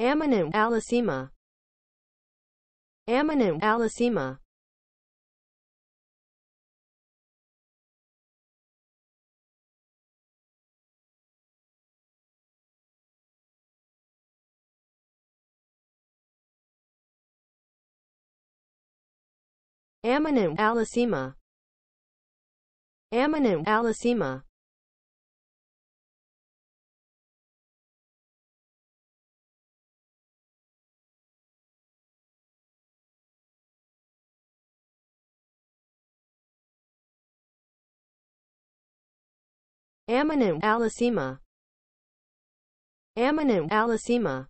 Ammonite Alasema Ammonite Alasema Ammonite Alasema Ammonite Alasema Ammonite Alasema Ammonite Alasema